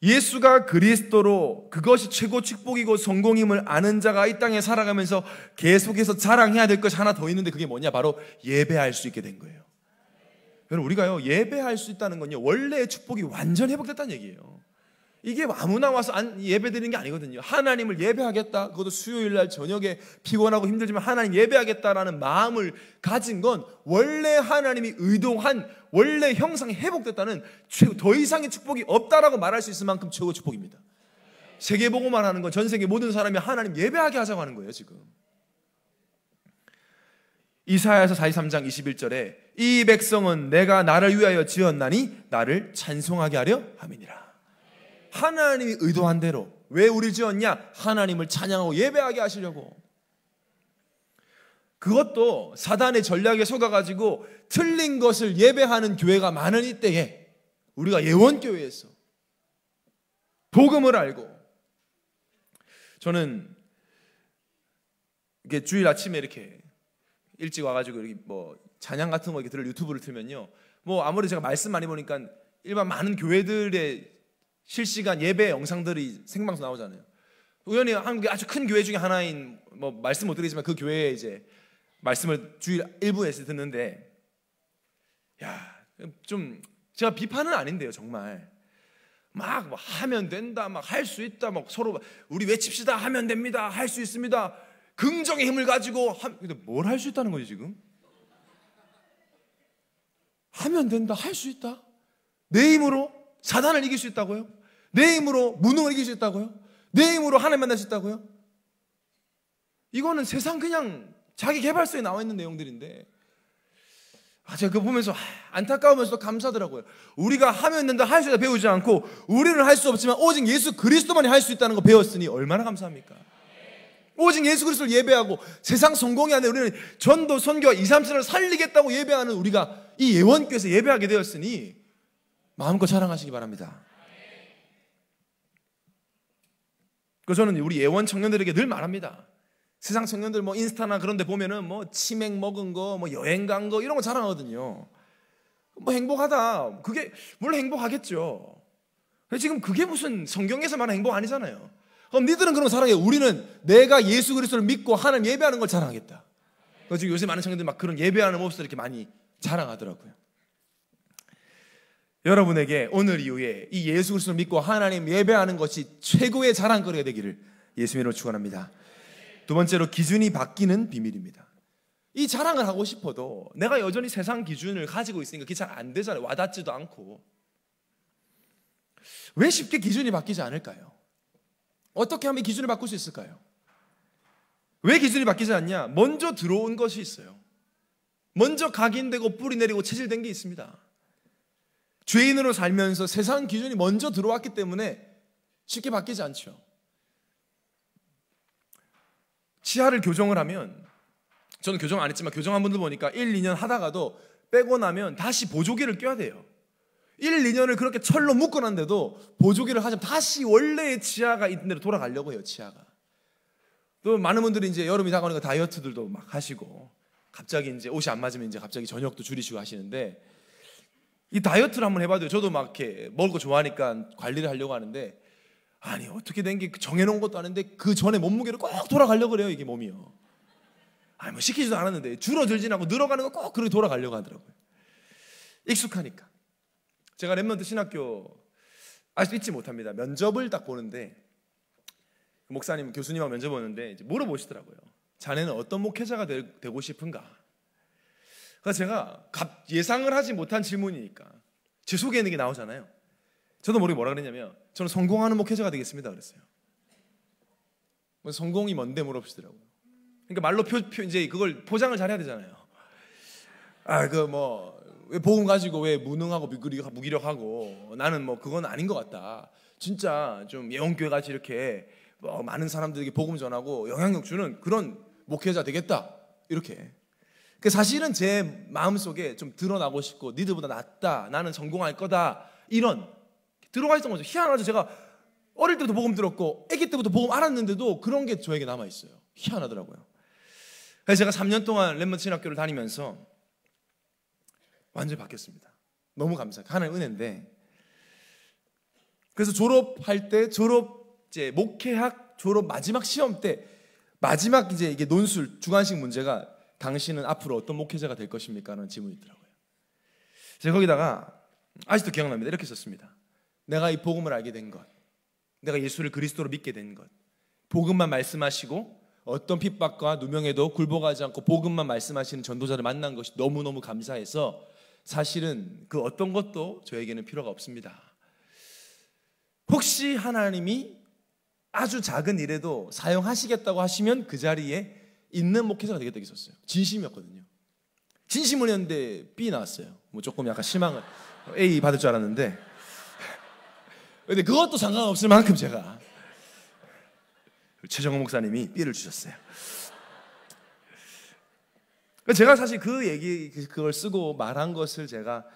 예수가 그리스도로 그것이 최고 축복이고 성공임을 아는 자가 이 땅에 살아가면서 계속해서 자랑해야 될 것이 하나 더 있는데 그게 뭐냐? 바로 예배할 수 있게 된 거예요. 여러분, 우리가요, 예배할 수 있다는 건요, 원래의 축복이 완전 회복됐다는 얘기예요. 이게 아무나 와서 예배 드리는 게 아니거든요. 하나님을 예배하겠다. 그것도 수요일 날 저녁에 피곤하고 힘들지만 하나님 예배하겠다라는 마음을 가진 건 원래 하나님이 의도한 원래 형상이 회복됐다는 더 이상의 축복이 없다라고 말할 수 있을 만큼 최고 축복입니다. 세계 보고만 하는 건 전 세계 모든 사람이 하나님 예배하게 하자고 하는 거예요, 지금. 이사야서 43장 21절에 이 백성은 내가 나를 위하여 지었나니 나를 찬송하게 하려 함이니라. 하나님이 의도한 대로 왜 우리 지었냐? 하나님을 찬양하고 예배하게 하시려고. 그것도 사단의 전략에 속아가지고 틀린 것을 예배하는 교회가 많은 이때에 우리가 예원교회에서 복음을 알고 저는 이게 주일 아침에 이렇게 일찍 와가지고 이렇게 뭐 찬양 같은 거 이렇게 들을 유튜브를 틀면요. 뭐 아무리 제가 말씀 많이 보니까 일반 많은 교회들의 실시간 예배 영상들이 생방송 나오잖아요. 우연히 한국의 아주 큰 교회 중에 하나인 뭐 말씀 못 드리지만 그 교회에 이제 말씀을 주일 일부에서 듣는데 야 좀 제가 비판은 아닌데요 정말. 막, 막 하면 된다 막 할 수 있다 막 서로 우리 외칩시다 하면 됩니다 할 수 있습니다. 긍정의 힘을 가지고 하, 근데 뭘 할 수 있다는 거지 지금? 하면 된다 할 수 있다? 내 힘으로 사단을 이길 수 있다고요 내 힘으로 무능을 이길 수 있다고요 내 힘으로 하나님 만날 수 있다고요 이거는 세상 그냥 자기 개발서에 나와 있는 내용들인데 아, 제가 그거 보면서 안타까우면서도 감사하더라고요. 우리가 하면 된다, 할 수 있다 배우지 않고 우리는 할 수 없지만 오직 예수 그리스도만이 할 수 있다는 거 배웠으니 얼마나 감사합니까? 오직 예수 그리스도를 예배하고 세상 성공이 아니라 우리는 전도, 선교와 2, 3세를 살리겠다고 예배하는 우리가 이 예원교에서 예배하게 되었으니 마음껏 자랑하시기 바랍니다. 그래서 저는 우리 예원 청년들에게 늘 말합니다. 세상 청년들 뭐 인스타나 그런 데 보면은 뭐 치맥 먹은 거, 뭐 여행 간 거 이런 거 자랑하거든요. 뭐 행복하다. 그게 물론 행복하겠죠. 지금 그게 무슨 성경에서 말하는 행복 아니잖아요. 그럼 니들은 그런 거 자랑해. 우리는 내가 예수 그리스도를 믿고 하나님 예배하는 걸 자랑하겠다. 그래서 요새 많은 청년들이 막 그런 예배하는 모습을 이렇게 많이 자랑하더라고요. 여러분에게 오늘 이후에 이 예수 그리스도를 믿고 하나님 예배하는 것이 최고의 자랑거리가 되기를 예수님으로 축원합니다. 두 번째로 기준이 바뀌는 비밀입니다. 이 자랑을 하고 싶어도 내가 여전히 세상 기준을 가지고 있으니까 그게 잘 안 되잖아요. 와닿지도 않고. 왜 쉽게 기준이 바뀌지 않을까요? 어떻게 하면 기준을 바꿀 수 있을까요? 왜 기준이 바뀌지 않냐? 먼저 들어온 것이 있어요. 먼저 각인되고 뿌리 내리고 체질된 게 있습니다. 죄인으로 살면서 세상 기준이 먼저 들어왔기 때문에 쉽게 바뀌지 않죠. 치아를 교정을 하면 저는 교정 안 했지만 교정한 분들 보니까 1, 2년 하다가도 빼고 나면 다시 보조기를 껴야 돼요. 1, 2년을 그렇게 철로 묶어놨는데도 보조기를 하자면 다시 원래의 치아가 있는 대로 돌아가려고 해요, 치아가. 또 많은 분들이 이제 여름이 다가오니까 다이어트들도 막 하시고 갑자기 이제 옷이 안 맞으면 이제 갑자기 저녁도 줄이시고 하시는데 이 다이어트를 한번 해봐도 저도 막 이렇게 먹을 거 좋아하니까 관리를 하려고 하는데 아니 어떻게 된 게 정해놓은 것도 아닌데 그 전에 몸무게를 꼭 돌아가려고 그래요 이게 몸이요. 아니 뭐 시키지도 않았는데 줄어들진 않고 늘어가는 거 꼭 그렇게 돌아가려고 하더라고요. 익숙하니까. 제가 랩런트 신학교 아직도 잊지 못합니다. 면접을 딱 보는데 그 목사님 교수님하고 면접 보는데 물어보시더라고요. 자네는 어떤 목회자가 되, 고 싶은가? 그래서 제가 예상을 하지 못한 질문이니까 제 속에 있는 게 나오잖아요. 저도 모르게 뭐라 그랬냐면 저는 성공하는 목회자가 되겠습니다 그랬어요. 뭐 성공이 뭔데 물어보시더라고요. 그러니까 말로 표, 표 이제 그걸 포장을 잘해야 되잖아요. 아 그 뭐 왜 복음 가지고 왜 무능하고 무기력하고 나는 뭐 그건 아닌 것 같다. 진짜 좀 예원교회 같이 이렇게 뭐 많은 사람들에게 복음 전하고 영향력 주는 그런 목회자 되겠다. 이렇게. 그 사실은 제 마음 속에 좀 드러나고 싶고 니들보다 낫다. 나는 성공할 거다. 이런 들어가 있던 거죠. 희한하죠. 제가 어릴 때부터 복음 들었고 아기 때부터 복음 알았는데도 그런 게 저에게 남아 있어요. 희한하더라고요. 그래서 제가 3년 동안 랩먼 신학교를 다니면서 완전히 바뀌었습니다. 너무 감사해요. 하나의 은혜인데. 그래서 졸업할 때 졸업 이제 목회학 졸업 마지막 시험 때 마지막 이제 이게 논술 주관식 문제가 당신은 앞으로 어떤 목회자가 될 것입니까? 라는 질문이 있더라고요. 제가 거기다가 아직도 기억납니다. 이렇게 썼습니다. 내가 이 복음을 알게 된 것, 내가 예수를 그리스도로 믿게 된 것, 복음만 말씀하시고 어떤 핍박과 누명에도 굴복하지 않고 복음만 말씀하시는 전도자를 만난 것이 너무너무 감사해서 사실은 그 어떤 것도 저에게는 필요가 없습니다. 혹시 하나님이 아주 작은 일에도 사용하시겠다고 하시면 그 자리에 있는 목회자가 되겠다고 했었어요. 진심이었거든요. 진심이었는데 B 나왔어요. 뭐 조금 약간 실망을 A 받을 줄 알았는데 근데 그것도 상관없을 만큼 제가 최정호 목사님이 삐를 주셨어요. 제가 사실 그 얘기 그걸 쓰고 말한 것을 제가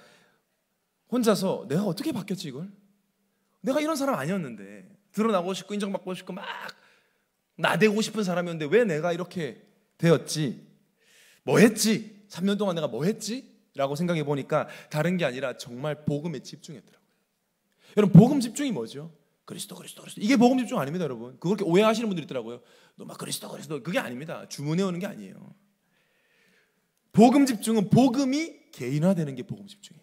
혼자서 내가 어떻게 바뀌었지 이걸? 내가 이런 사람 아니었는데 드러나고 싶고 인정받고 싶고 막 나대고 싶은 사람이었는데 왜 내가 이렇게 되었지? 뭐 했지? 3년 동안 내가 뭐 했지? 라고 생각해 보니까 다른 게 아니라 정말 복음에 집중했더라고요. 여러분 복음 집중이 뭐죠? 그리스도 그리스도 그리스도 이게 복음 집중 아닙니다, 여러분. 그렇게 오해하시는 분들이 있더라고요. 너 막 그리스도 그리스도 그게 아닙니다. 주문해 오는 게 아니에요. 복음 집중은 복음이 개인화되는 게 복음 집중이에요.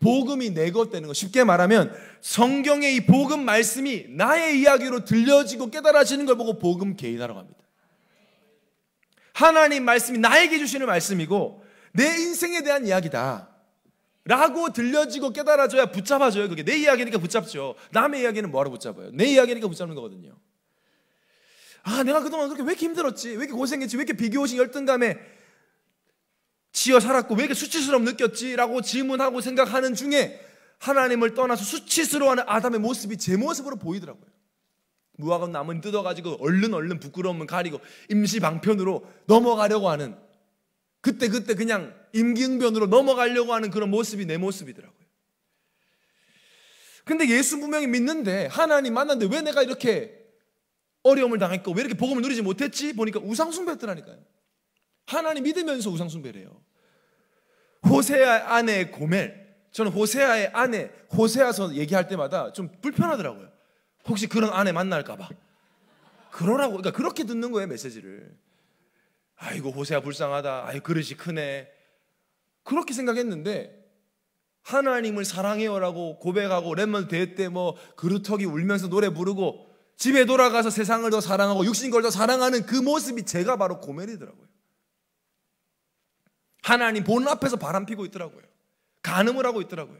복음이 내 것 되는 거 쉽게 말하면 성경의 이 복음 말씀이 나의 이야기로 들려지고 깨달아지는 걸 보고 복음 개인화라고 합니다. 하나님 말씀이 나에게 주시는 말씀이고 내 인생에 대한 이야기다. 라고 들려지고 깨달아져야 붙잡아줘요. 그게 내 이야기니까 붙잡죠. 남의 이야기는 뭐하러 붙잡아요? 내 이야기니까 붙잡는 거거든요. 아, 내가 그동안 그렇게 왜 이렇게 힘들었지? 왜 이렇게 고생했지? 왜 이렇게 비교식 열등감에 지어 살았고 왜 이렇게 수치스러움 느꼈지? 라고 질문하고 생각하는 중에 하나님을 떠나서 수치스러워하는 아담의 모습이 제 모습으로 보이더라고요. 무화과 나무는 뜯어가지고 얼른 얼른 부끄러움을 가리고 임시방편으로 넘어가려고 하는 그때 그때 그냥 임기응변으로 넘어가려고 하는 그런 모습이 내 모습이더라고요. 근데 예수 분명히 믿는데 하나님 만났는데 왜 내가 이렇게 어려움을 당했고 왜 이렇게 복음을 누리지 못했지? 보니까 우상 숭배했더라니까요. 하나님 믿으면서 우상 숭배래요. 호세아 아내 고멜. 저는 호세아의 아내 호세아서 얘기할 때마다 좀 불편하더라고요. 혹시 그런 아내 만날까봐. 그러라고, 그러니까 그렇게 듣는 거예요, 메시지를. 아이고, 호세아 불쌍하다. 아이, 그릇이 크네. 그렇게 생각했는데, 하나님을 사랑해요라고 고백하고, 랩먼 대회 때 뭐, 그루터기 울면서 노래 부르고, 집에 돌아가서 세상을 더 사랑하고, 육신 걸 더 사랑하는 그 모습이 제가 바로 고멜이더라고요. 하나님 본 앞에서 바람 피고 있더라고요. 간음을 하고 있더라고요.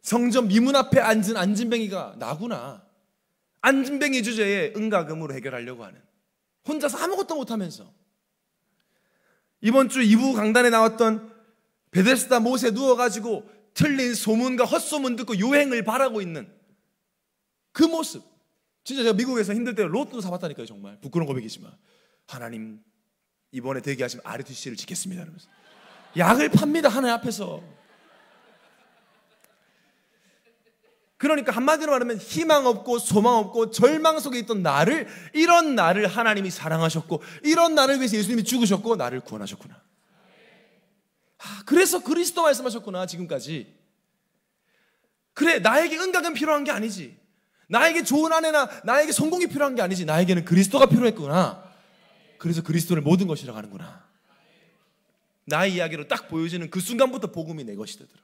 성전 미문 앞에 앉은 안진뱅이가 나구나. 안진뱅이 주제에 은가금으로 해결하려고 하는. 혼자서 아무것도 못하면서. 이번 주 2부 강단에 나왔던 베데스다 못에 누워가지고 틀린 소문과 헛소문 듣고 유행을 바라고 있는 그 모습. 진짜 제가 미국에서 힘들 때 로또 사봤다니까요, 정말. 부끄러운 고백이지만. 하나님, 이번에 대기하시면 RTC를 지켰습니다. 이러면서. 약을 팝니다, 하나님 앞에서. 그러니까 한마디로 말하면 희망 없고 소망 없고 절망 속에 있던 나를 이런 나를 하나님이 사랑하셨고 이런 나를 위해서 예수님이 죽으셨고 나를 구원하셨구나. 아, 그래서 그리스도 말씀하셨구나 지금까지. 그래 나에게 은각은 필요한 게 아니지. 나에게 좋은 아내나 나에게 성공이 필요한 게 아니지. 나에게는 그리스도가 필요했구나. 그래서 그리스도를 모든 것이라고 하는구나. 나의 이야기로 딱 보여지는 그 순간부터 복음이 내 것이 되더라.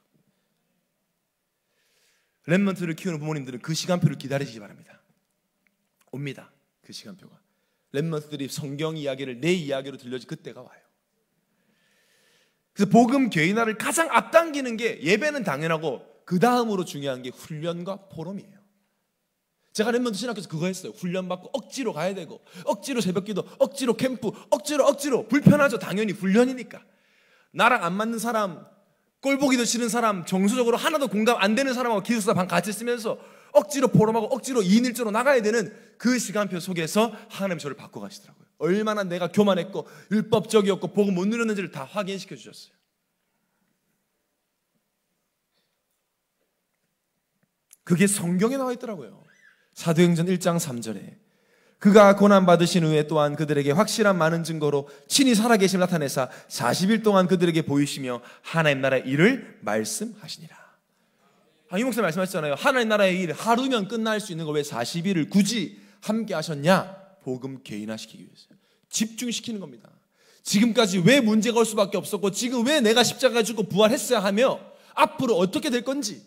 remnant를 키우는 부모님들은 그 시간표를 기다리시기 바랍니다. 옵니다. 그 시간표가. remnant들이 성경 이야기를 내 이야기로 들려지 그때가 와요. 그래서 복음 개인화를 가장 앞당기는 게 예배는 당연하고 그 다음으로 중요한 게 훈련과 포럼이에요. 제가 remnant 신학교에서 그거 했어요. 훈련받고 억지로 가야 되고 억지로 새벽기도, 억지로 캠프, 억지로 억지로 불편하죠. 당연히 훈련이니까. 나랑 안 맞는 사람 꼴 보기도 싫은 사람, 정서적으로 하나도 공감 안 되는 사람하고 기숙사 방 같이 쓰면서 억지로 포럼하고 억지로 2인 1조로 나가야 되는 그 시간표 속에서 하나님 저를 바꿔 가시더라고요. 얼마나 내가 교만했고 율법적이었고 복음 못 누렸는지를 다 확인시켜 주셨어요. 그게 성경에 나와 있더라고요. 사도행전 1장 3절에 그가 고난받으신 후에 또한 그들에게 확실한 많은 증거로 친히 살아계심 나타내사 40일 동안 그들에게 보이시며 하나님 나라의 일을 말씀하시니라. 아, 이 목사 말씀하셨잖아요. 하나님 나라의 일 하루면 끝날 수 있는 거 왜 40일을 굳이 함께 하셨냐? 복음 개인화시키기 위해서. 집중시키는 겁니다. 지금까지 왜 문제가 올 수밖에 없었고 지금 왜 내가 십자가 죽고 부활했어야 하며 앞으로 어떻게 될 건지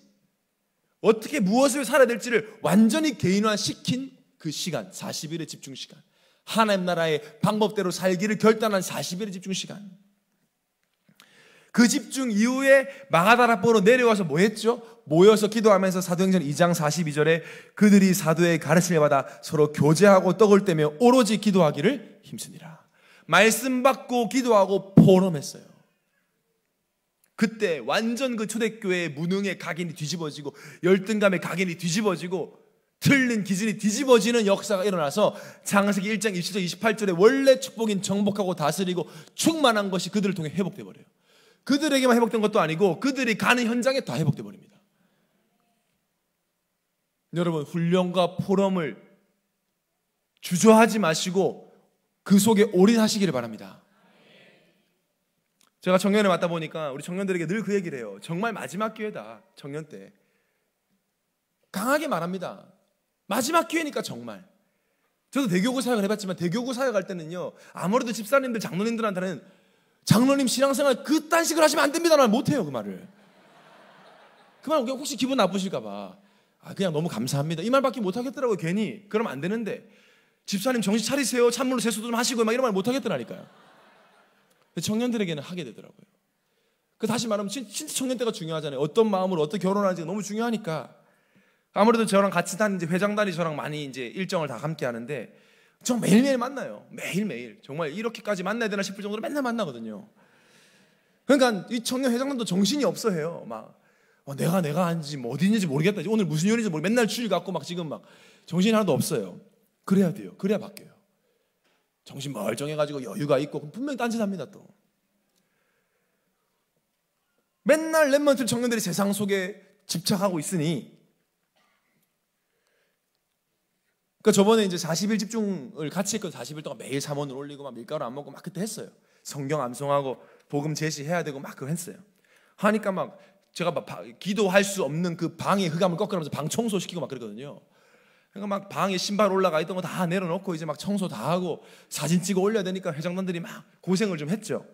어떻게 무엇을 살아야 될지를 완전히 개인화시킨 그 시간, 40일의 집중 시간. 하나님 나라의 방법대로 살기를 결단한 40일의 집중 시간. 그 집중 이후에 마가다라포로 내려와서 뭐 했죠? 모여서 기도하면서 사도행전 2장 42절에 그들이 사도의 가르침을 받아 서로 교제하고 떡을 떼며 오로지 기도하기를 힘쓰니라. 말씀 받고 기도하고 포럼했어요. 그때 완전 그 초대교회의 무능의 각인이 뒤집어지고 열등감의 각인이 뒤집어지고 틀린 기준이 뒤집어지는 역사가 일어나서 장세기 1장 27절 28절에 원래 축복인 정복하고 다스리고 충만한 것이 그들을 통해 회복돼 버려요. 그들에게만 회복된 것도 아니고 그들이 가는 현장에 다 회복돼 버립니다. 여러분 훈련과 포럼을 주저하지 마시고 그 속에 올인하시기를 바랍니다. 제가 청년에 왔다 보니까 우리 청년들에게 늘 그 얘기를 해요. 정말 마지막 기회다. 청년 때. 강하게 말합니다. 마지막 기회니까 정말. 저도 대교구 사역을 해봤지만 대교구 사역할 때는요 아무래도 집사님들 장로님들한테는 장로님 신앙생활 그딴 식으로 하시면 안 됩니다. 난 못해요 그 말을. 그 말 혹시 기분 나쁘실까봐 아 그냥 너무 감사합니다. 이 말밖에 못하겠더라고요 괜히. 그러면 안 되는데 집사님 정신 차리세요. 찬물로 세수도 좀 하시고 막 이런 말 못하겠더라니까요. 청년들에게는 하게 되더라고요. 그 다시 말하면 진짜 청년 때가 중요하잖아요. 어떤 마음으로 어떻게 결혼하는지가 너무 중요하니까. 아무래도 저랑 같이 다니는 회장단이 저랑 많이 이제 일정을 다 함께 하는데 저 매일매일 만나요. 매일매일. 정말 이렇게까지 만나야 되나 싶을 정도로 맨날 만나거든요. 그러니까 이 청년 회장단도 정신이 없어 해요. 막 어, 내가 내가 한지 뭐 어디 있는지 모르겠다. 오늘 무슨 요리인지 모르 맨날 주일 갖고 막 지금 막 정신이 하나도 없어요. 그래야 돼요. 그래야 바뀌어요. 정신 멀쩡해가지고 여유가 있고 분명히 딴짓합니다 또. 맨날 remnant 청년들이 세상 속에 집착하고 있으니 그러니까 저번에 이제 40일 집중을 같이 했거든요. 40일 동안 매일 삼원을 올리고 막 밀가루 안 먹고 막 그때 했어요. 성경 암송하고 복음 제시해야 되고 막 그거 했어요. 하니까 막 제가 막 기도할 수 없는 그 방에 흑암을 꺾으면서 방 청소시키고 막 그러거든요. 그러니까 막 방에 신발 올라가 있던 거 다 내려놓고 이제 막 청소 다 하고 사진 찍어 올려야 되니까 회장단들이 막 고생을 좀 했죠.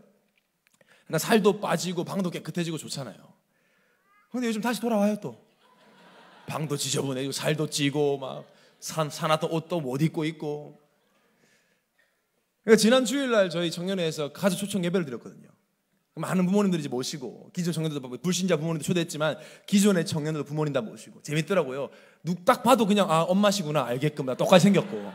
그러니까 살도 빠지고 방도 깨끗해지고 좋잖아요. 근데 요즘 다시 돌아와요 또. 방도 지저분해지고 살도 찌고 막 산, 사놨던 옷도 못 입고 있고. 그러니까 지난 주일날 저희 청년회에서 가족 초청 예배를 드렸거든요. 많은 부모님들이 이제 모시고 기존 청년들도 불신자 부모님도 초대했지만 기존의 청년들도 부모님 다 모시고 재밌더라고요. 딱 봐도 그냥 아 엄마시구나 알게끔 똑같이 생겼고.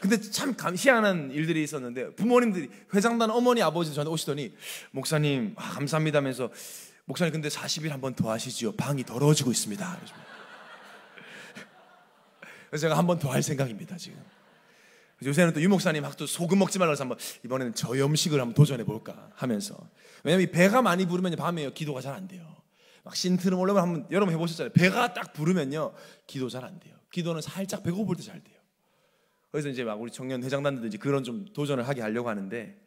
근데 참 희한한 일들이 있었는데 부모님들이 회장단 어머니 아버지 저한테 오시더니 목사님 아, 감사합니다 하면서 목사님 근데 40일 한 번 더 하시지요. 방이 더러워지고 있습니다. 그래서 제가 한 번 더 할 생각입니다, 지금. 요새는 또 유목사님 학도 소금 먹지 말라고 해서 한번 이번에는 저염식을 한번 도전해 볼까 하면서 왜냐면 배가 많이 부르면 밤에 기도가 잘 안 돼요. 막 신트름 올려면 한번 여러분 해보셨잖아요. 배가 딱 부르면요 기도 잘 안 돼요. 기도는 살짝 배고플 때 잘 돼요. 그래서 이제 막 우리 청년 회장단들도 이제 그런 좀 도전을 하게 하려고 하는데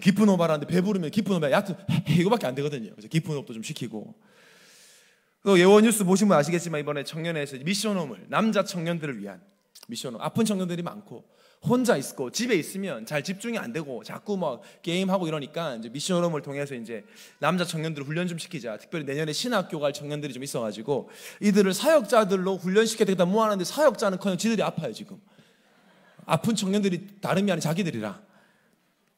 깊은 호흡 하는데 배 부르면 깊은 호흡 얕은 (laughs) 이거밖에 안 되거든요. 그래서 깊은 호흡도 좀 시키고 또 예원 뉴스 보시면 아시겠지만 이번에 청년회에서 미션홈을 남자 청년들을 위한 미션홈 아픈 청년들이 많고 혼자 있고 집에 있으면 잘 집중이 안 되고 자꾸 막 게임하고 이러니까 이제 미션홈을 통해서 이제 남자 청년들을 훈련 좀 시키자. 특별히 내년에 신학교 갈 청년들이 좀 있어가지고 이들을 사역자들로 훈련시켜야 되겠다 모아놨는데 사역자는커녕 지들이 아파요 지금. 아픈 청년들이 다름이 아닌 자기들이라.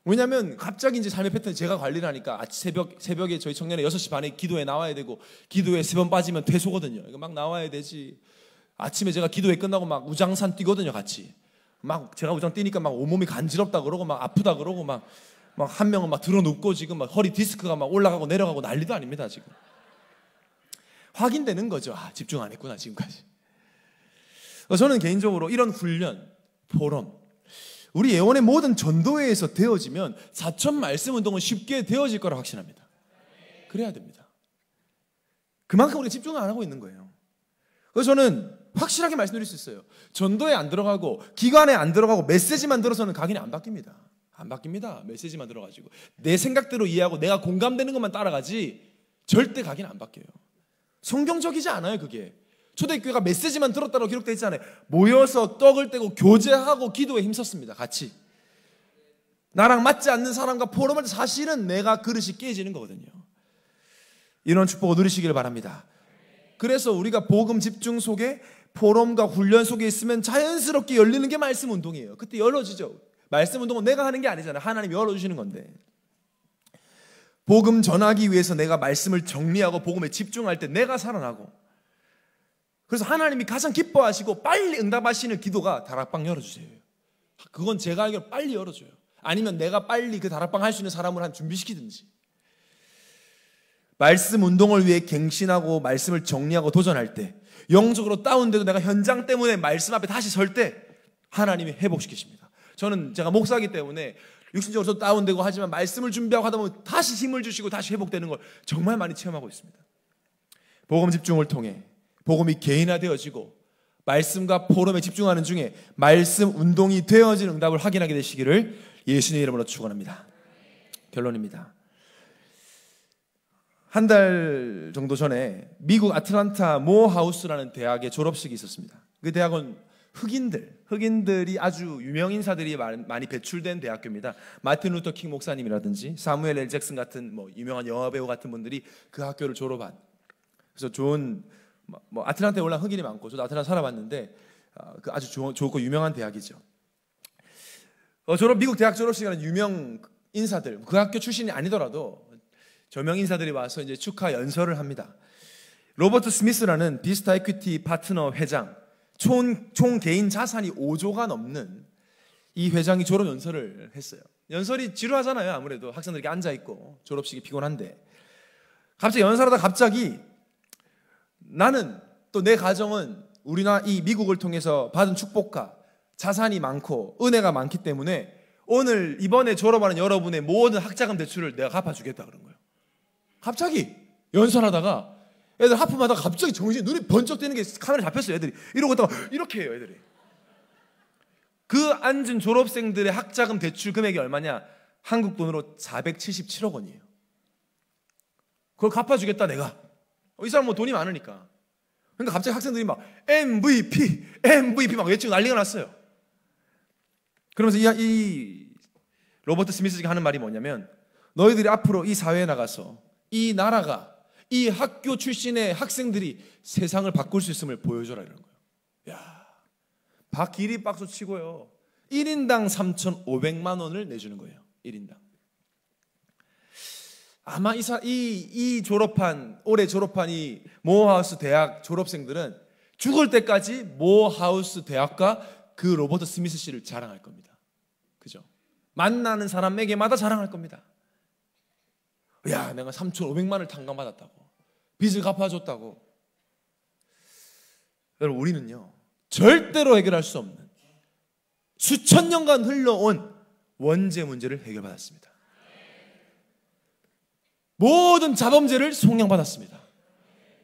왜냐면 갑자기 이제 삶의 패턴이 제가 관리를 하니까 아침 새벽, 새벽에 저희 청년에 6시 반에 기도에 나와야 되고 기도에 세 번 빠지면 퇴소거든요. 이거 막 나와야 되지. 아침에 제가 기도회 끝나고 막 우장산 뛰거든요, 같이. 막 제가 우장 뛰니까 막 온몸이 간지럽다 그러고 막 아프다 그러고 막 막 한 명은 막 들어 눕고 지금 막 허리 디스크가 막 올라가고 내려가고 난리도 아닙니다, 지금. 확인되는 거죠. 아, 집중 안 했구나, 지금까지. 저는 개인적으로 이런 훈련, 포럼, 우리 예원의 모든 전도회에서 되어지면 사천 말씀 운동은 쉽게 되어질 거라 확신합니다. 그래야 됩니다. 그만큼 우리가 집중을 안 하고 있는 거예요. 그래서 저는 확실하게 말씀드릴 수 있어요. 전도에 안 들어가고 기관에 안 들어가고 메시지만 들어서는 각인이 안 바뀝니다. 안 바뀝니다. 메시지만 들어가지고 내 생각대로 이해하고 내가 공감되는 것만 따라가지 절대 각인 안 바뀌어요. 성경적이지 않아요, 그게. 초대교회가 메시지만 들었다고 기록되어 있잖아요. 모여서 떡을 떼고 교제하고 기도에 힘썼습니다. 같이. 나랑 맞지 않는 사람과 포럼할 때 사실은 내가 그릇이 깨지는 거거든요. 이런 축복을 누리시기를 바랍니다. 그래서 우리가 복음 집중 속에 포럼과 훈련 속에 있으면 자연스럽게 열리는 게 말씀 운동이에요. 그때 열어지죠. 말씀 운동은 내가 하는 게 아니잖아요. 하나님 열어주시는 건데. 복음 전하기 위해서 내가 말씀을 정리하고 복음에 집중할 때 내가 살아나고 그래서 하나님이 가장 기뻐하시고 빨리 응답하시는 기도가 다락방 열어주세요. 그건 제가 알기로 빨리 열어줘요. 아니면 내가 빨리 그 다락방 할 수 있는 사람을 한 준비시키든지. 말씀 운동을 위해 갱신하고 말씀을 정리하고 도전할 때 영적으로 다운돼도 내가 현장 때문에 말씀 앞에 다시 설 때 하나님이 회복시키십니다. 저는 제가 목사기 때문에 육신적으로 다운되고 하지만 말씀을 준비하고 하다 보면 다시 힘을 주시고 다시 회복되는 걸 정말 많이 체험하고 있습니다. 복음 집중을 통해 복음이 개인화되어지고 말씀과 포럼에 집중하는 중에 말씀 운동이 되어진 응답을 확인하게 되시기를 예수님의 이름으로 축원합니다. 결론입니다. 한 달 정도 전에 미국 아틀란타 모하우스라는 대학의 졸업식이 있었습니다. 그 대학은 흑인들, 흑인들이 아주 유명 인사들이 많이 배출된 대학교입니다. 마틴 루터 킹 목사님이라든지 사무엘 엘 잭슨 같은 뭐 유명한 영화 배우 같은 분들이 그 학교를 졸업한 그래서 좋은 뭐, 뭐 아틀란타에 올라 흑인이 많고 저도 아틀란타 살아봤는데 어, 그 아주 좋, 좋고 유명한 대학이죠. 어, 졸업 미국 대학 졸업식에는 유명 인사들 그 학교 출신이 아니더라도 저명 인사들이 와서 이제 축하 연설을 합니다. 로버트 스미스라는 비스타 에퀴티 파트너 회장 총, 총 개인 자산이 5조가 넘는 이 회장이 졸업 연설을 했어요. 연설이 지루하잖아요. 아무래도 학생들이 앉아 있고 졸업식이 피곤한데 갑자기 연설하다 갑자기 나는 또 내 가정은 우리나 이 미국을 통해서 받은 축복과 자산이 많고 은혜가 많기 때문에 오늘 이번에 졸업하는 여러분의 모든 학자금 대출을 내가 갚아주겠다 그런 거예요. 갑자기 연설하다가 애들 하품하다가 갑자기 정신이 눈이 번쩍 뜨는 게 카메라 잡혔어요. 애들이 이러고 있다가 이렇게 해요. 애들이. 그 앉은 졸업생들의 학자금 대출 금액이 얼마냐? 한국 돈으로 477억 원이에요. 그걸 갚아주겠다 내가. 이 사람 뭐 돈이 많으니까. 그러니까 갑자기 학생들이 막 MVP, MVP 막 외치고 난리가 났어요. 그러면서 이, 이 로버트 스미스가 하는 말이 뭐냐면 너희들이 앞으로 이 사회에 나가서 이 나라가 이 학교 출신의 학생들이 세상을 바꿀 수 있음을 보여줘라 이런 거예요. 야, 박기리 박수 치고요. 1인당 3,500만 원을 내주는 거예요. 1인당. 아마 이, 사, 이, 이 졸업한, 올해 졸업한 이 모하우스 대학 졸업생들은 죽을 때까지 모하우스 대학과 그 로버트 스미스 씨를 자랑할 겁니다. 그죠? 만나는 사람에게마다 자랑할 겁니다. 야, 내가 3,500만을 탕감받았다고. 빚을 갚아줬다고. 여러분, 우리는요, 절대로 해결할 수 없는 수천 년간 흘러온 원죄 문제를 해결받았습니다. 모든 자범죄를 송량받았습니다.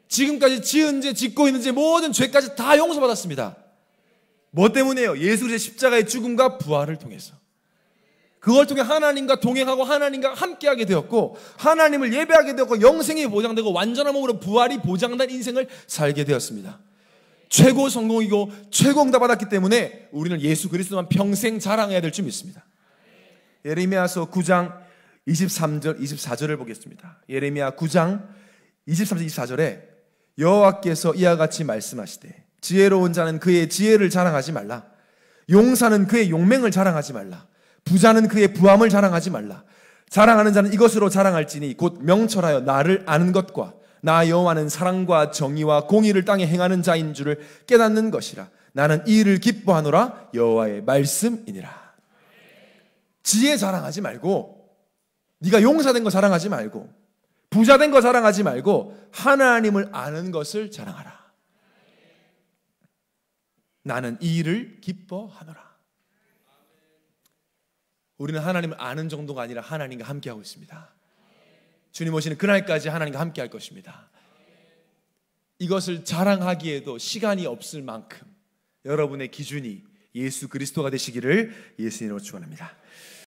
지금까지 지은 죄, 짓고 있는 죄, 모든 죄까지 다 용서받았습니다. 뭐 때문에요? 예수의 십자가의 죽음과 부활을 통해서. 그걸 통해 하나님과 동행하고 하나님과 함께하게 되었고 하나님을 예배하게 되었고 영생이 보장되고 완전한 몸으로 부활이 보장된 인생을 살게 되었습니다. 최고 성공이고 최고 응답 받았기 때문에 우리는 예수 그리스도만 평생 자랑해야 될 줄 믿습니다. 예레미야서 9장 23절 24절을 보겠습니다. 예레미야 9장 23절 24절에 여호와께서 이와 같이 말씀하시되 지혜로운 자는 그의 지혜를 자랑하지 말라 용사는 그의 용맹을 자랑하지 말라 부자는 그의 부함을 자랑하지 말라. 자랑하는 자는 이것으로 자랑할지니 곧 명철하여 나를 아는 것과 나 여호와는 사랑과 정의와 공의를 땅에 행하는 자인 줄을 깨닫는 것이라. 나는 이 일을 기뻐하노라 여호와의 말씀이니라. 지혜 자랑하지 말고 네가 용사된 거 자랑하지 말고 부자된 거 자랑하지 말고 하나님을 아는 것을 자랑하라. 나는 이 일을 기뻐하노라. 우리는 하나님을 아는 정도가 아니라 하나님과 함께하고 있습니다. 주님 오시는 그날까지 하나님과 함께할 것입니다. 이것을 자랑하기에도 시간이 없을 만큼 여러분의 기준이 예수 그리스도가 되시기를 예수님으로 축원합니다.